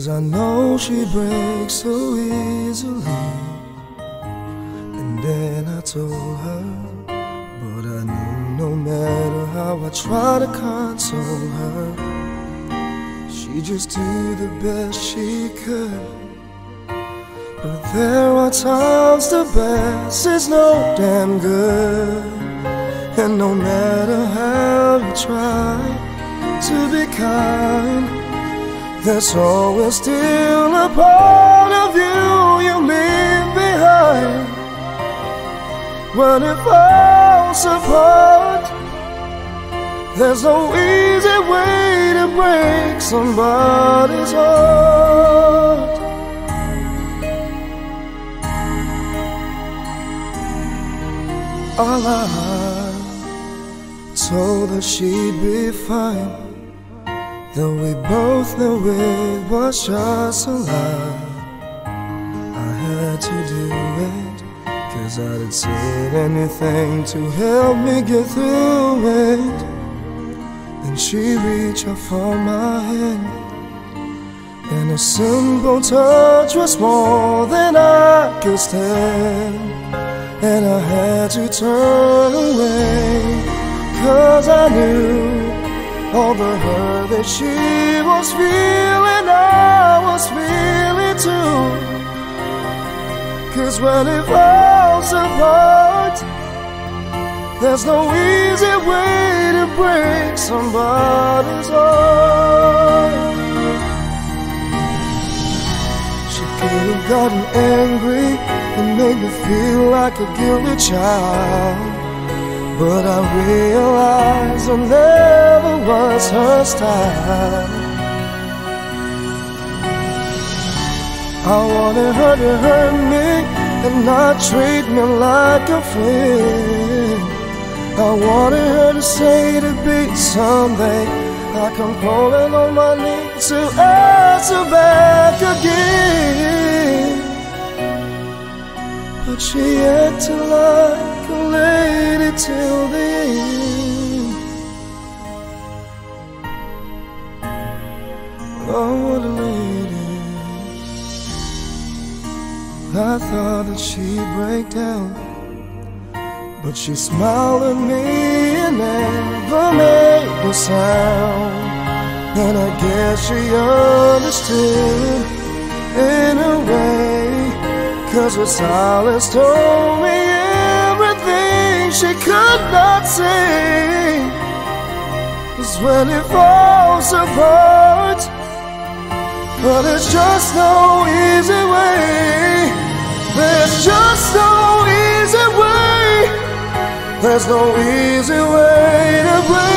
Cause I know she breaks so easily. And then I told her, but I knew no matter how I try to console her, she just did the best she could. But there are times the best is no damn good. And no matter how you try to be kind, there's always still a part of you you leave behind. When it falls apart, there's no easy way to break somebody's heart. All told her she'd be fine. Though we both know it was just a lie. I had to do it, cause I didn't say anything to help me get through it. Then she reached out for my hand. And a simple touch was more than I could stand. And I had to turn away, cause I knew all the hurt that she was feeling, I was feeling too. Cause when it falls apart, there's no easy way to break somebody's heart. She could have gotten angry and made me feel like a guilty child. But I realized I never was her style. I wanted her to hurt me and not treat me like a friend. I wanted her to say to be someday I come crawling on my knees to ask her back again. But she acted like a lady till the end. Oh, what a lady. I thought that she'd break down. But she smiled at me and never made a sound. And I guess she understood in a way. Cause her silence told me everything she could not say. Is when it falls apart. But there's just no easy way. There's just no easy way. There's no easy way to break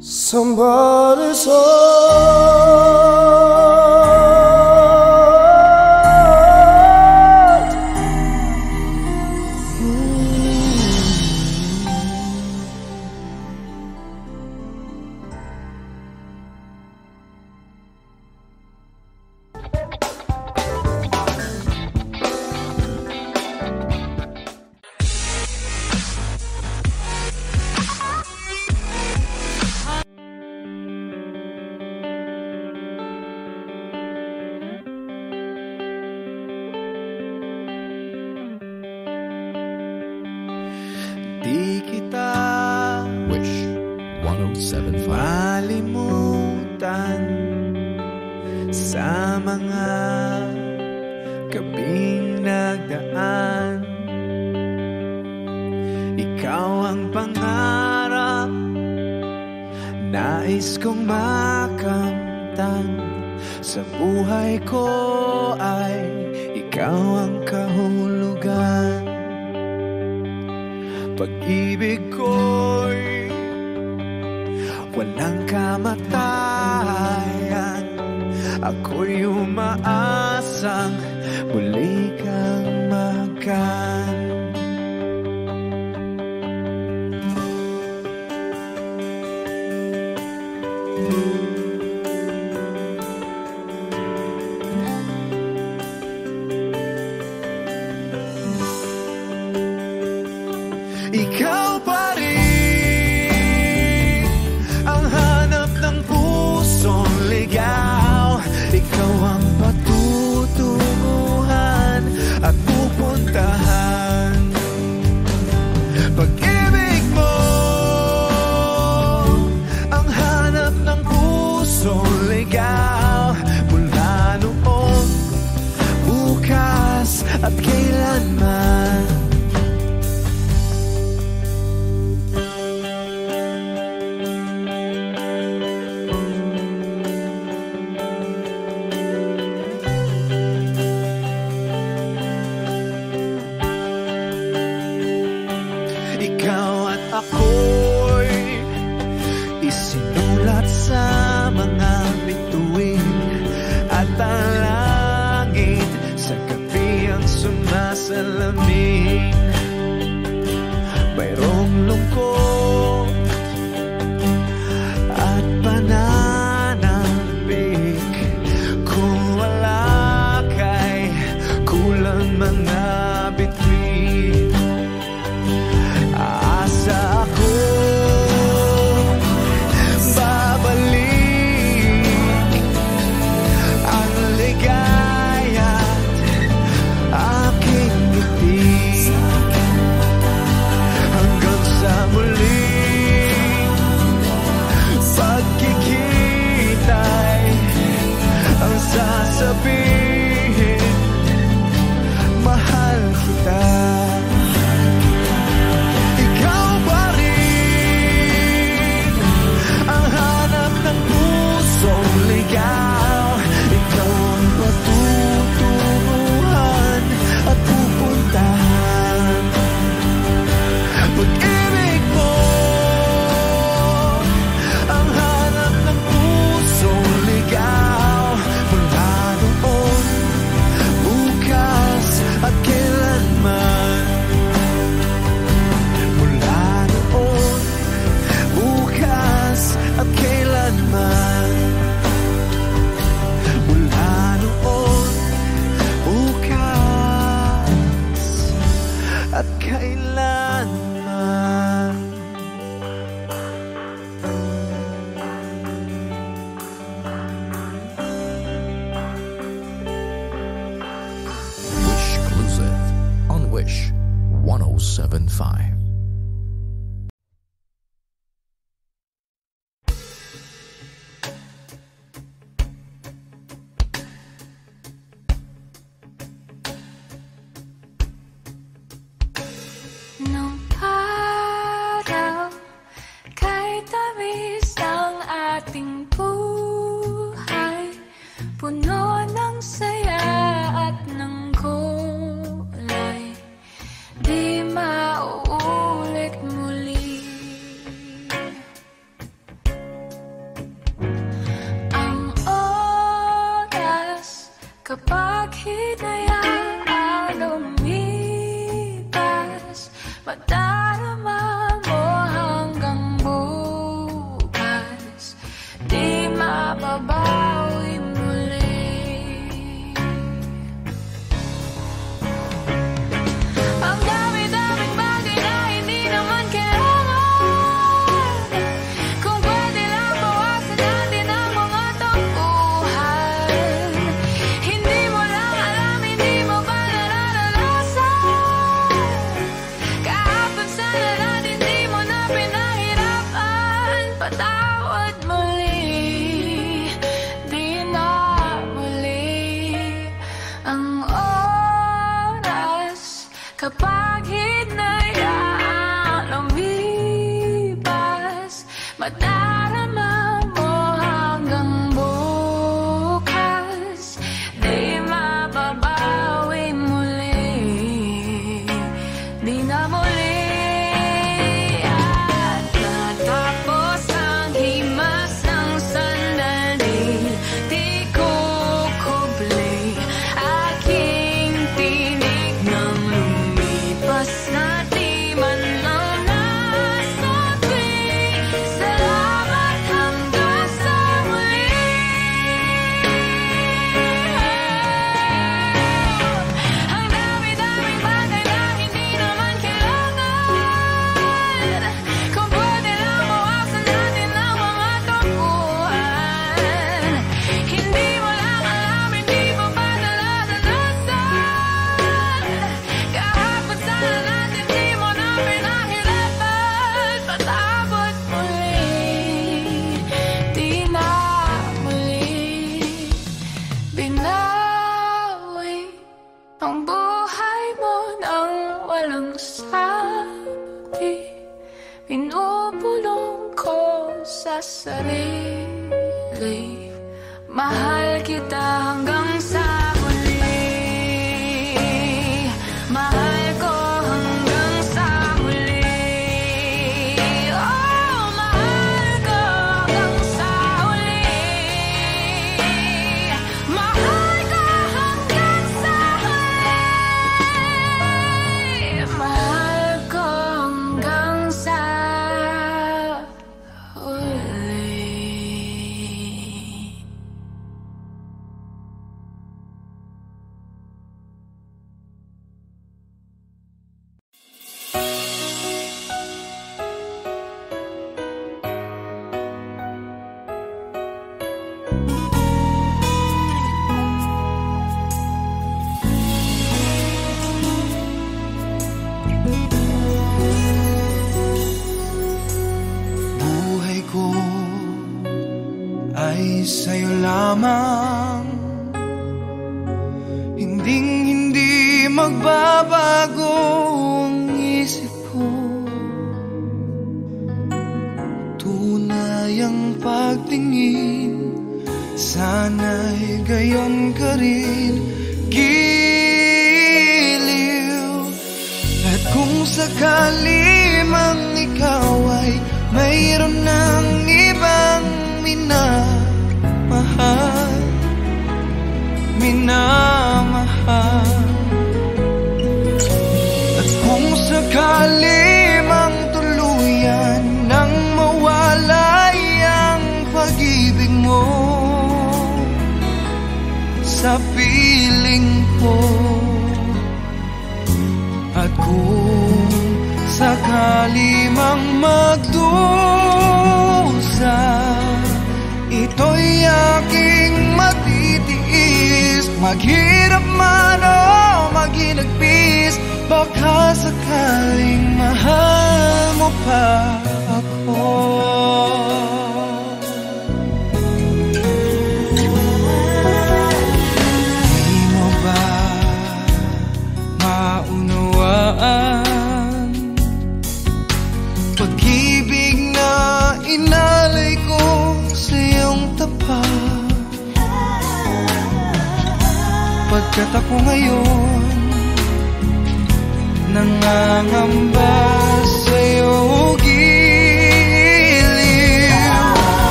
somebody's heart.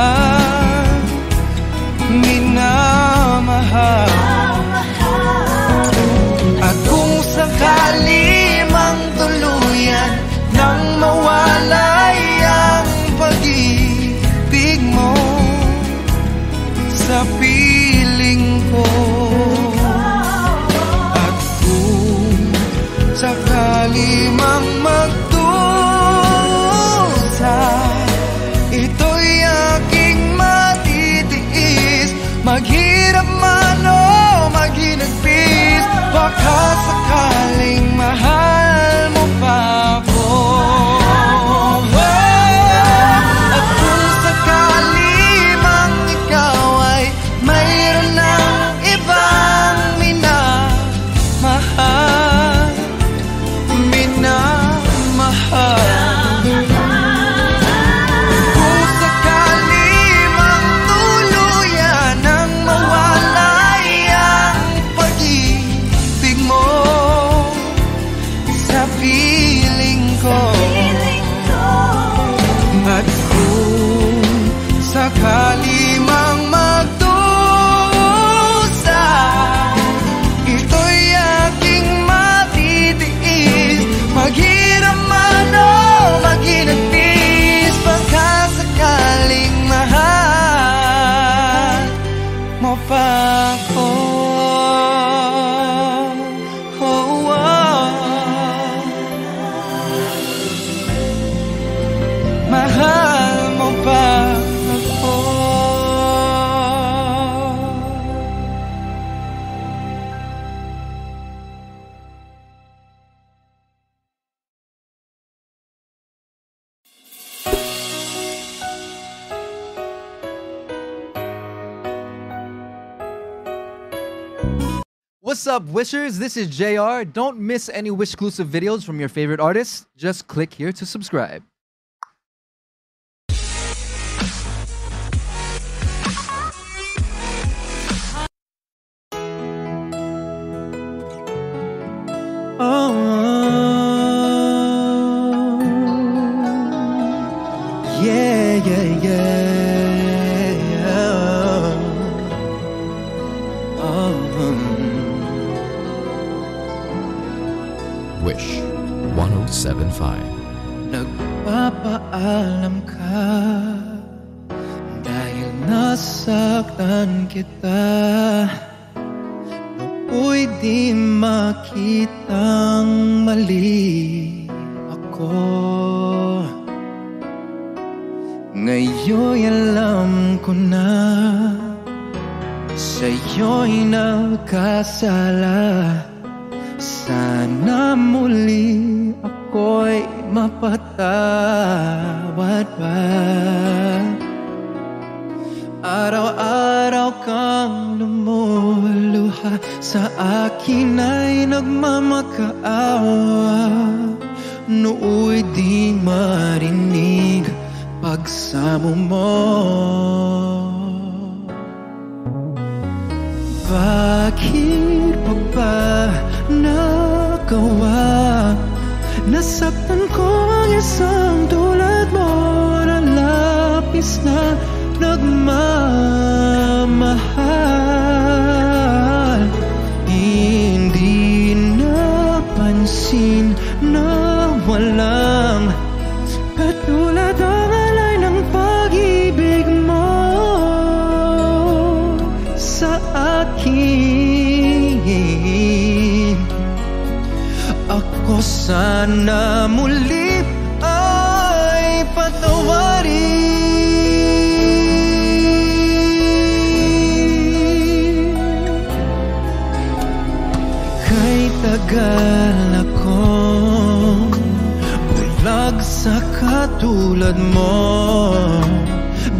Minamahal Baka mahal up, Wishers? This is JR. Don't miss any Wish exclusive videos from your favorite artists. Just click here to subscribe. Oh, oh, oh. Nagpapaalam ka dahil nasaktan kita. Ako'y di makitang mali ako. Ngayon'y alam ko na Sa'yo'y nagkasala Sana muli ako'y mapatawad pa. Araw-araw kang lumuluha Sa akin ay nagmamakaawa. Nooy di marinig pagsamo mo. Bakit pa ba nagawa Nasaktan ko ang isang tulad mo Na lapis na nagmamahal sana muli ay patawarin. Kay tagal akong bulag sa katulad mo.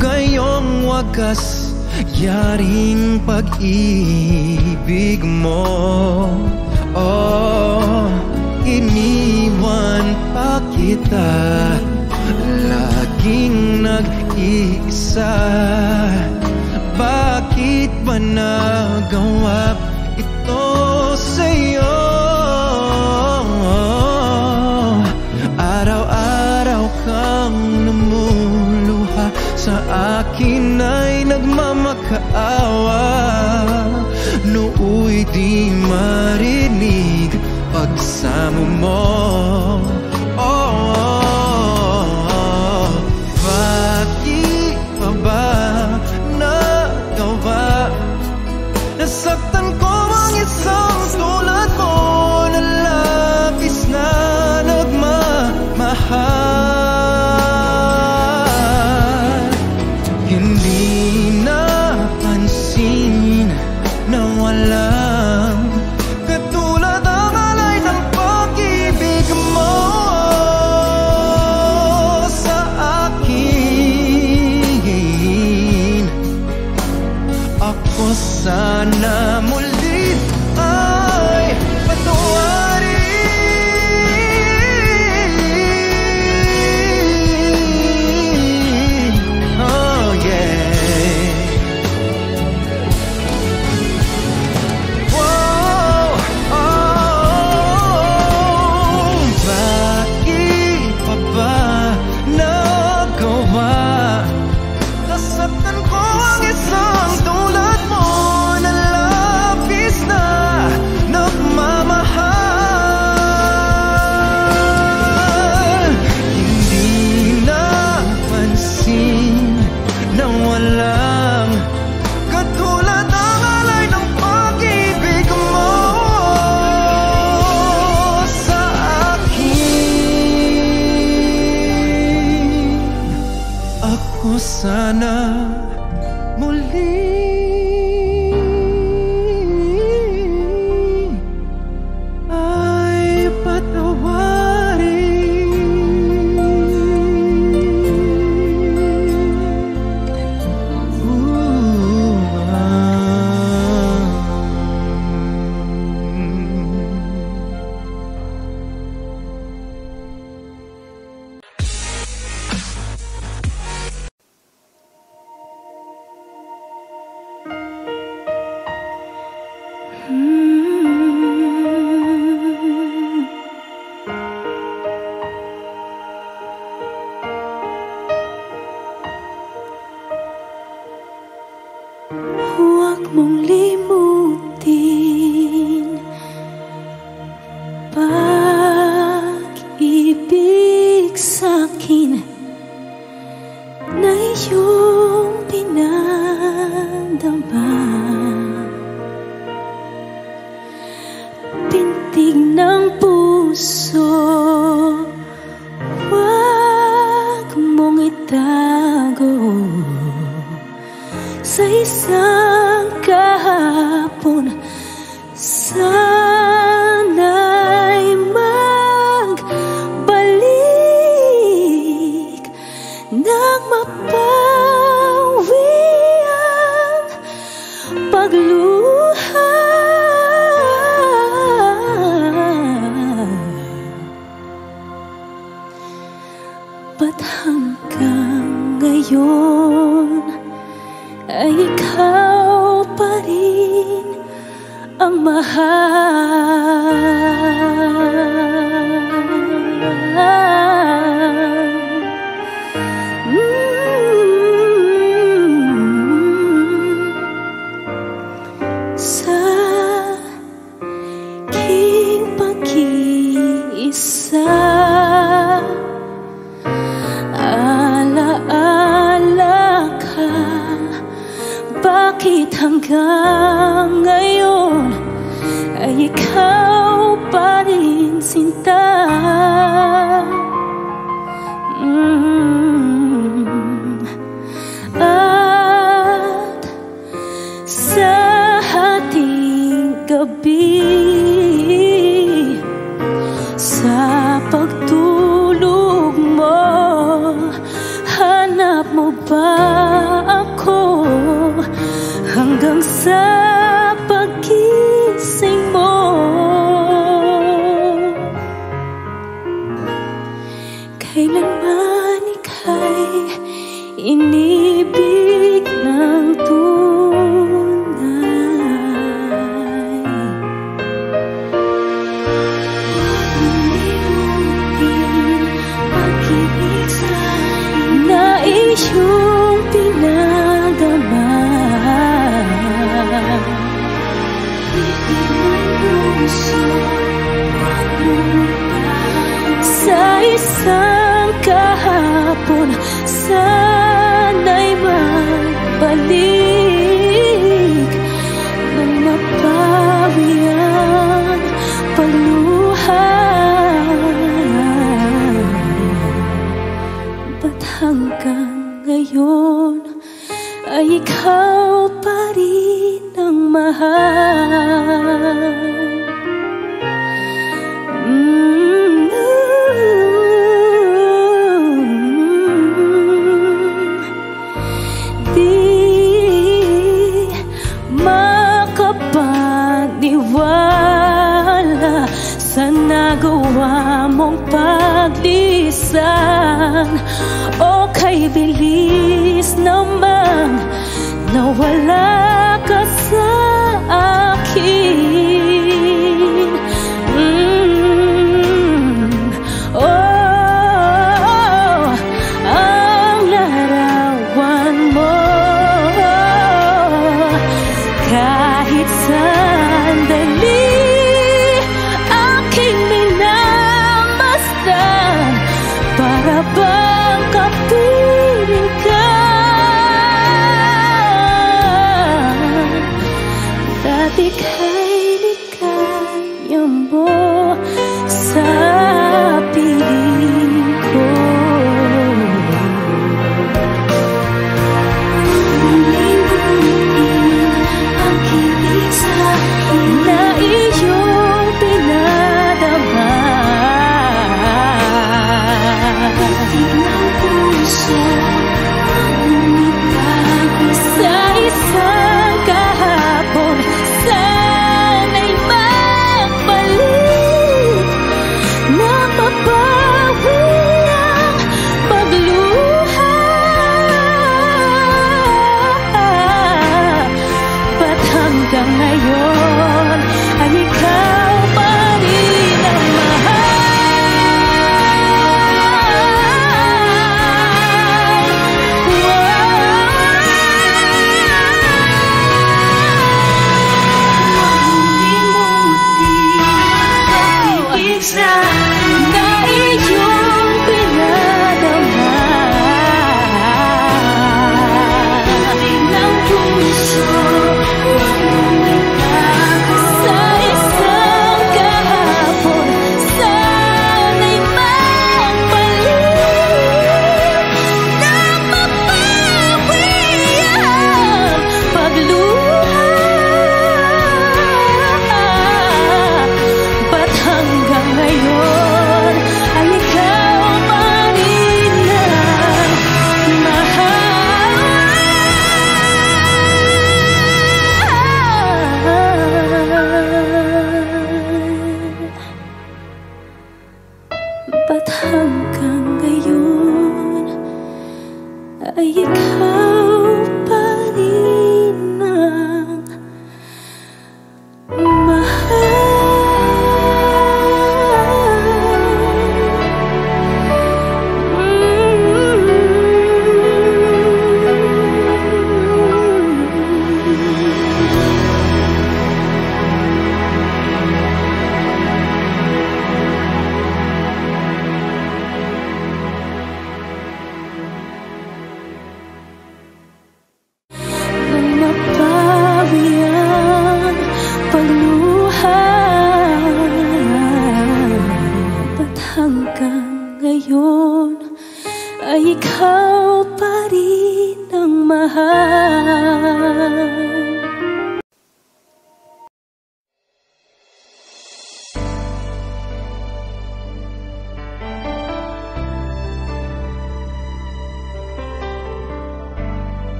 Gayong wagas yaring pag-ibig mo. Oh, iniwan pa kita Laging nag-iisa. Bakit ba nagawa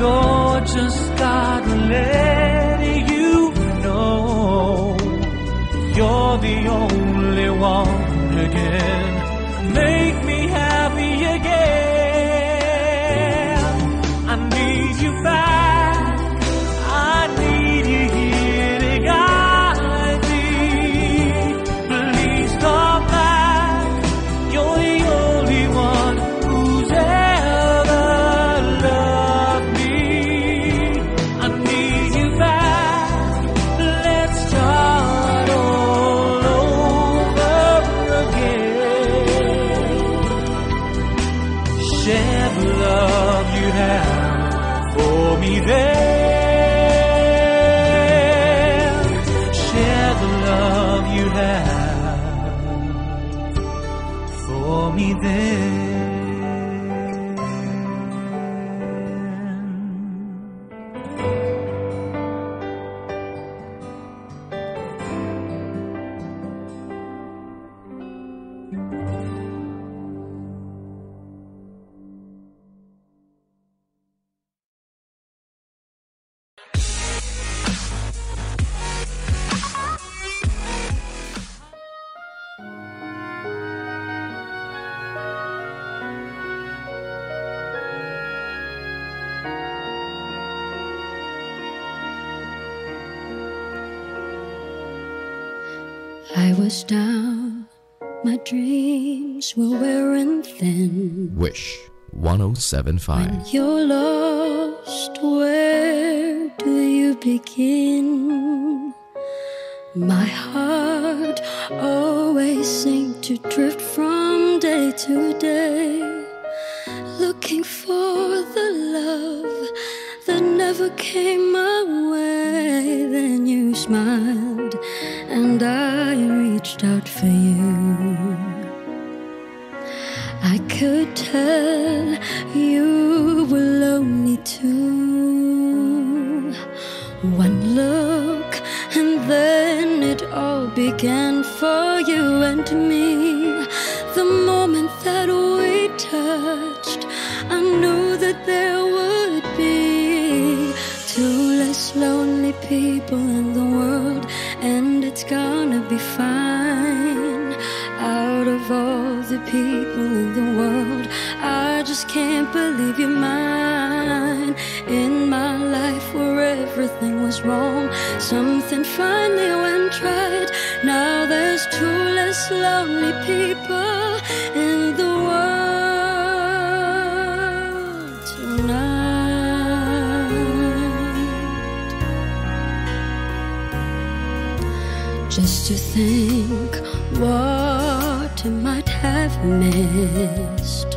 gorgeous God, gotta let you know you're the only one again. Make me happy. Dreams were wearing thin. Wish 1075. You're lost, where do you begin? My heart always seemed to drift from day to day, looking for the love that never came my way. Then you smiled, and I reached out for you. Could tell you were lonely too. One look, and then it all began for you and me. The moment that we touched, I knew that there would be two less lonely people in the world, and it's gonna be fine. Out of all the people in the world, I just can't believe you're mine. In my life where everything was wrong, something finally went right. Now there's two less lonely people in the world tonight. Just to think what I might have missed.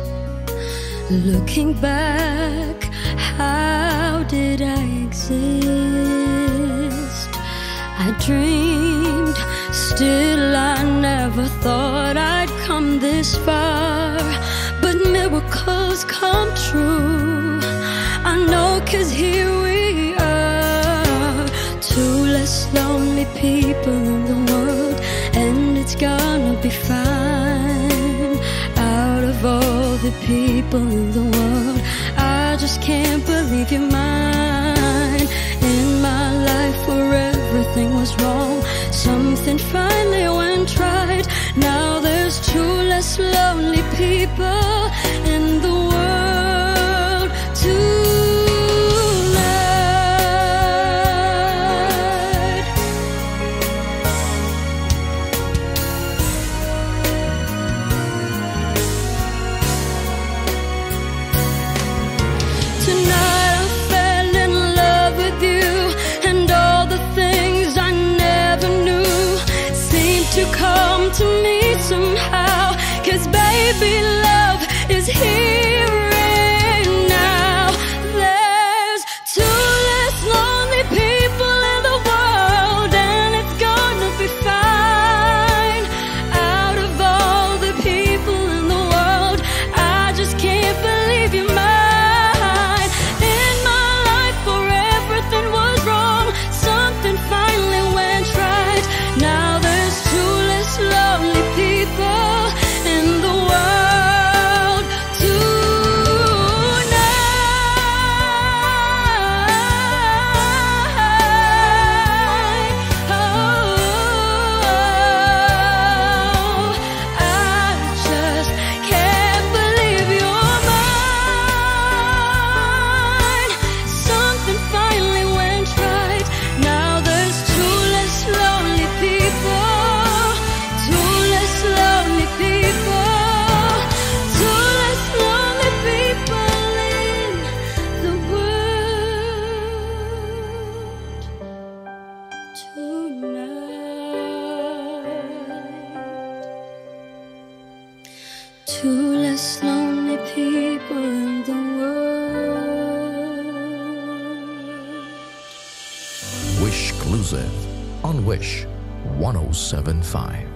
Looking back, how did I exist? I dreamed, still I never thought I'd come this far. But miracles come true. I know, cause here we are. Two less lonely people in the world, and it's gonna be fine. The people in the world, I just can't believe you're mine. In my life where everything was wrong, something finally went right. Now there's two less lonely people 1075.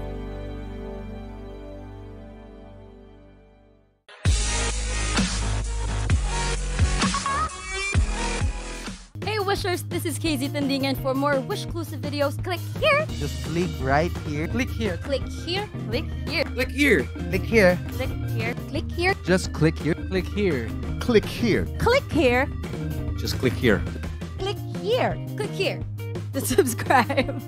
Hey Wishers, this is KZ Tandingan and for more Wish exclusive videos, click here, Just click right here. Click here. click here, click here, Click here. Click here. click here, click here, Just click here. Click here. Click here. click here, Just click here. click here, click here to subscribe.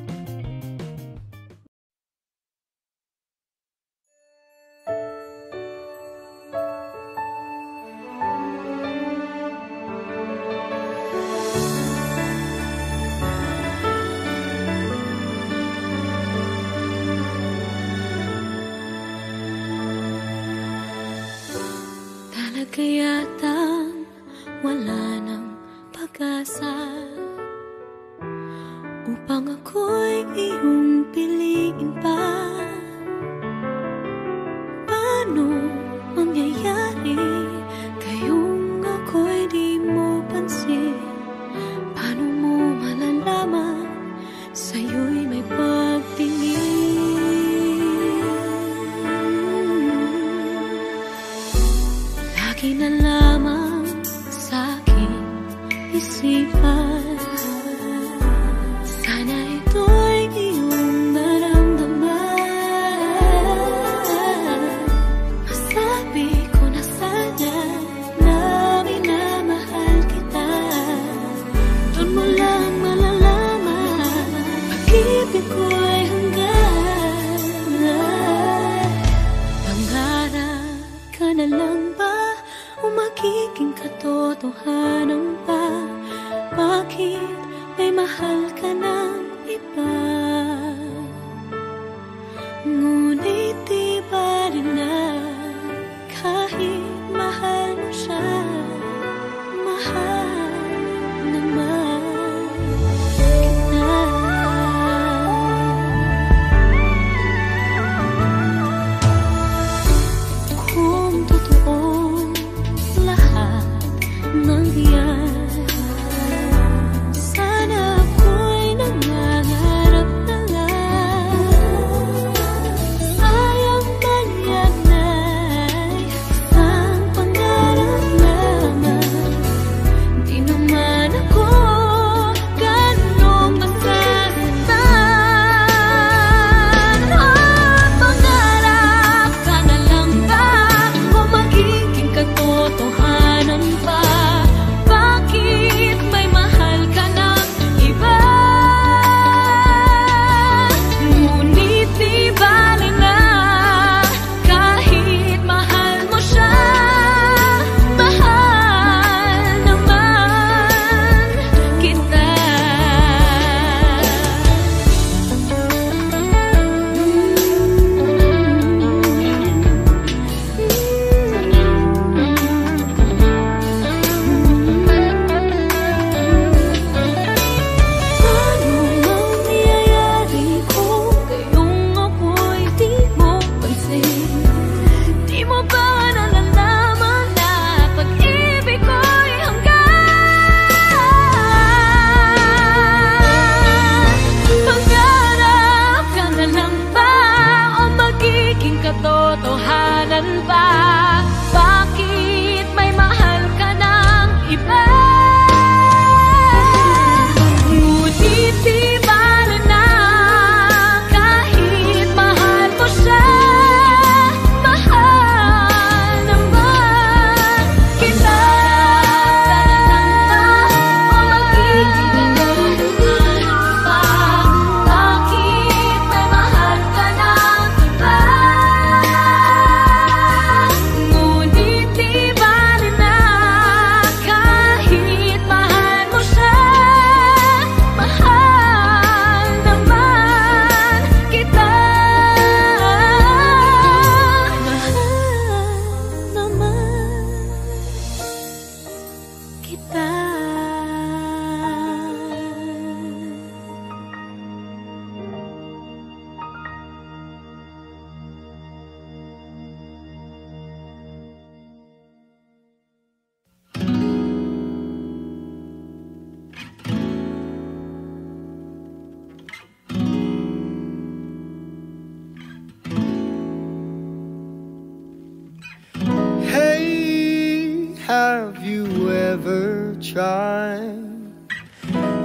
ever tried?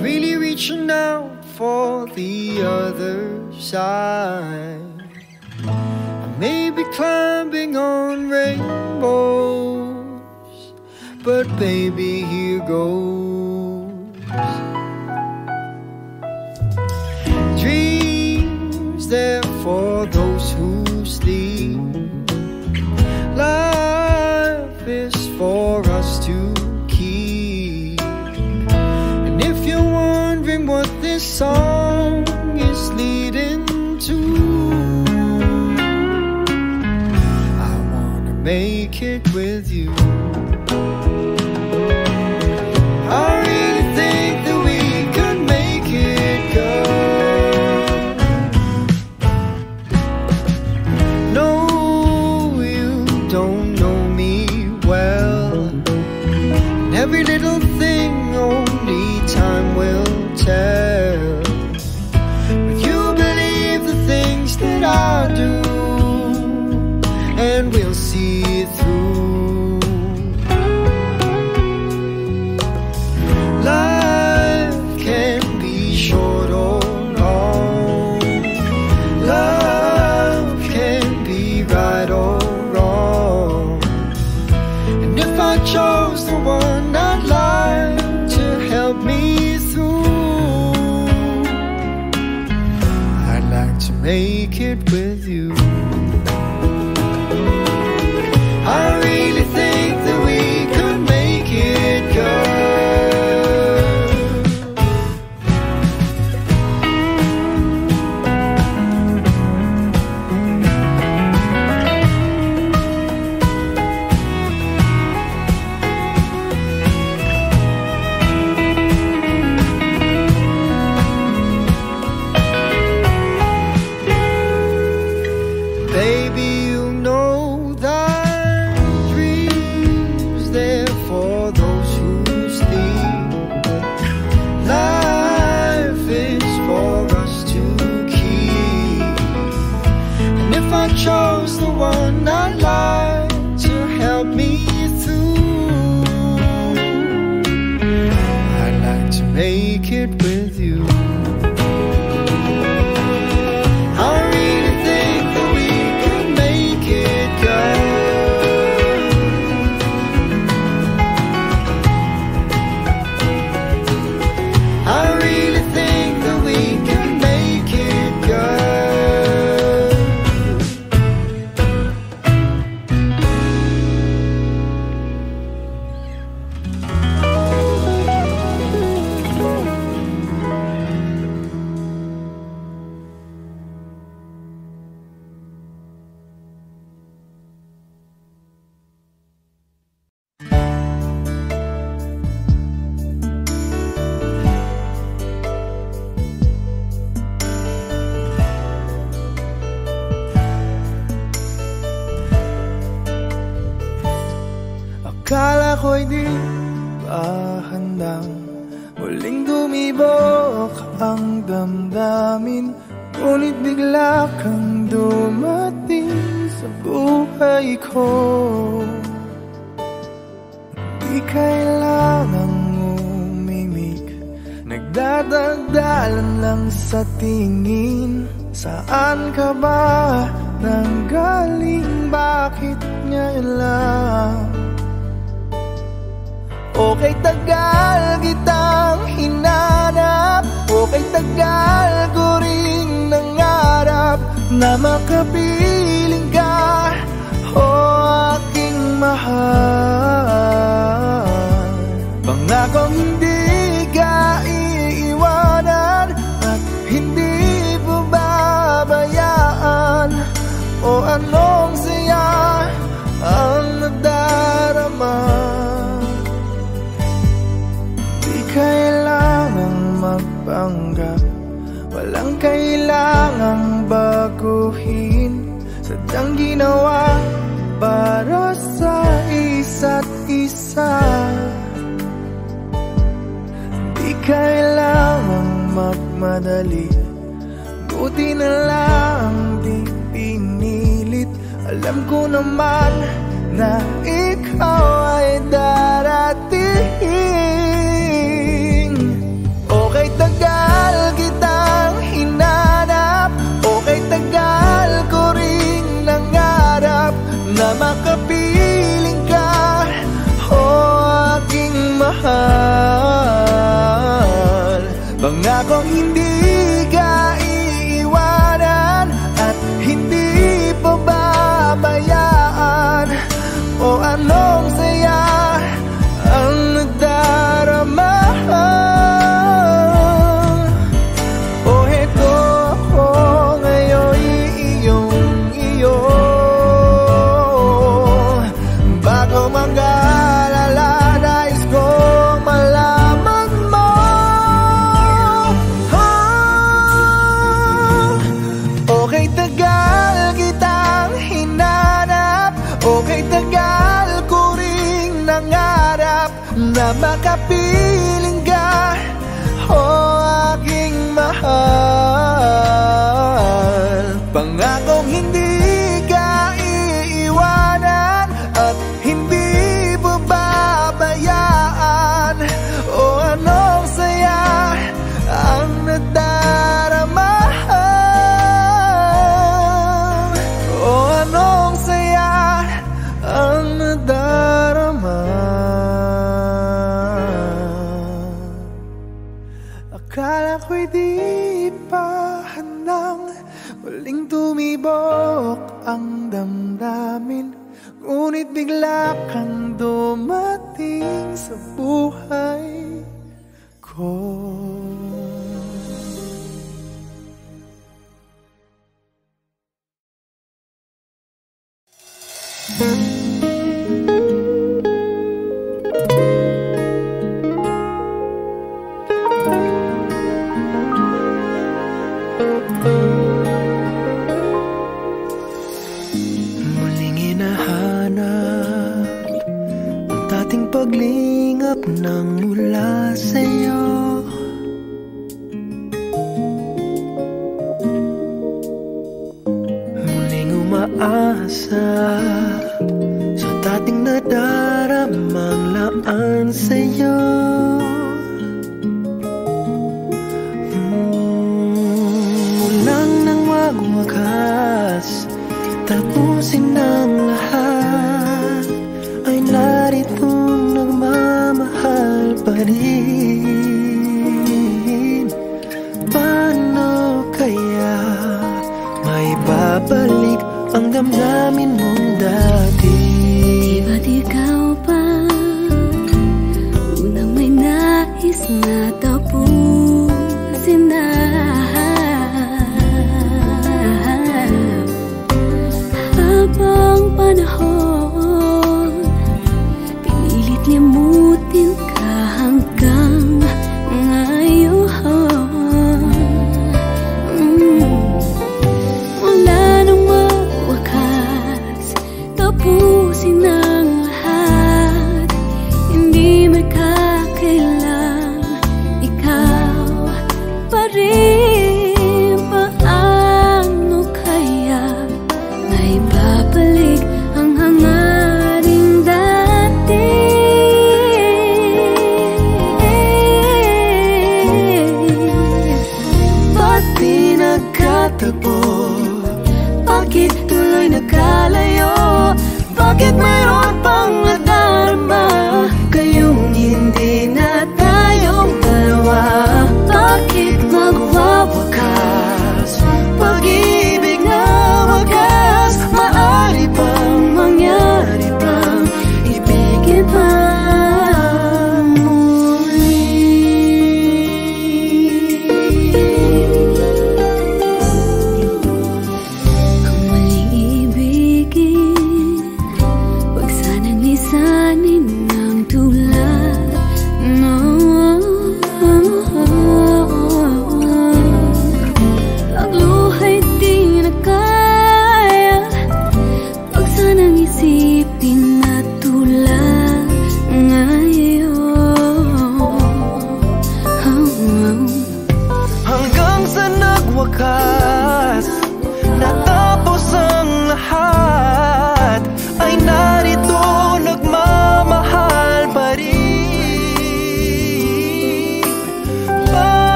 Really reaching out for the other side. I may be climbing on rainbows, but baby, here goes. They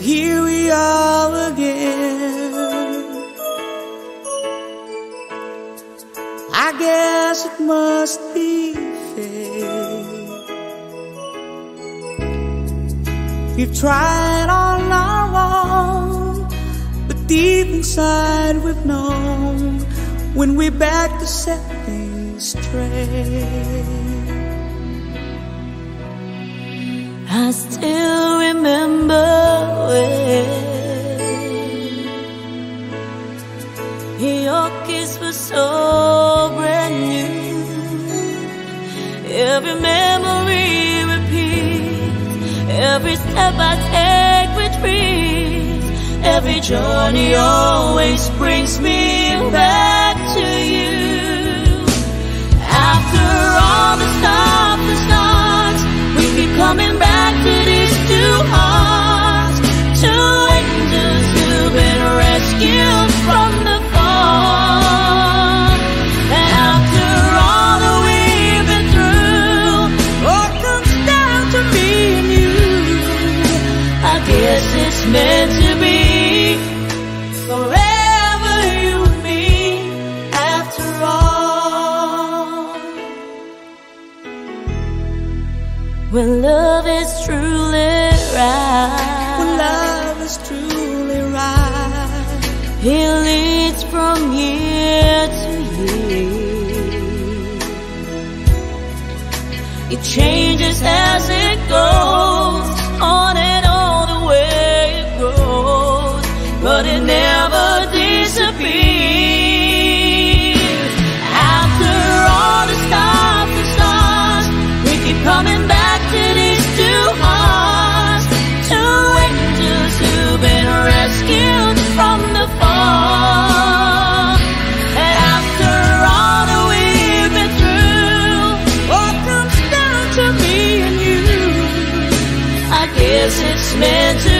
here we are again. I guess it must be fate. We've tried all our own, but deep inside we've known when we're back to set things straight. I still every step I take with peace. Every journey always brings me back to you. After all the stops and starts, we keep coming back to these two hearts. Two angels who've been rescued from meant to be. Forever you after all. When love it's meant to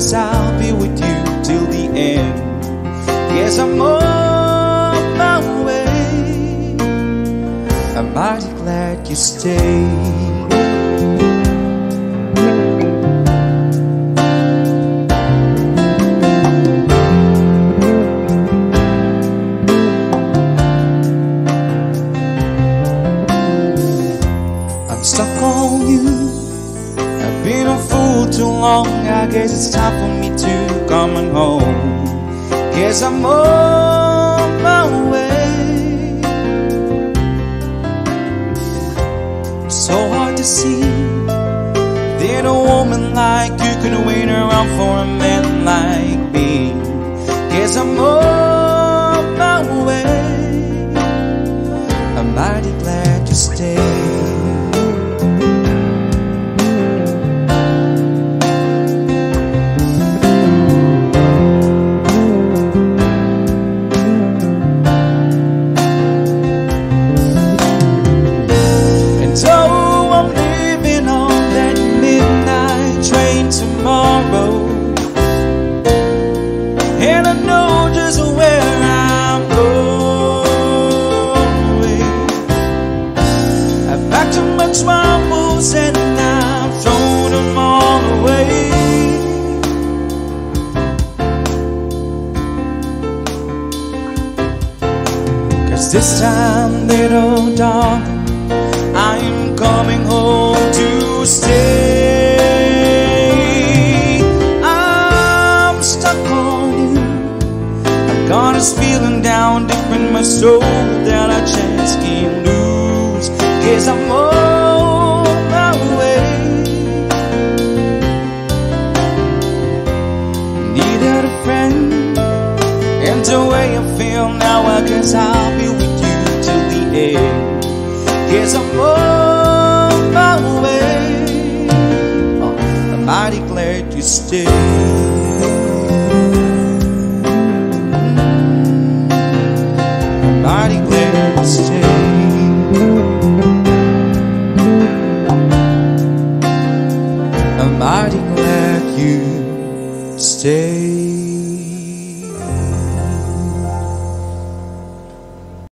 promise I'll be with you till the end. Yes, I'm on my way. I'm mighty glad you stayed.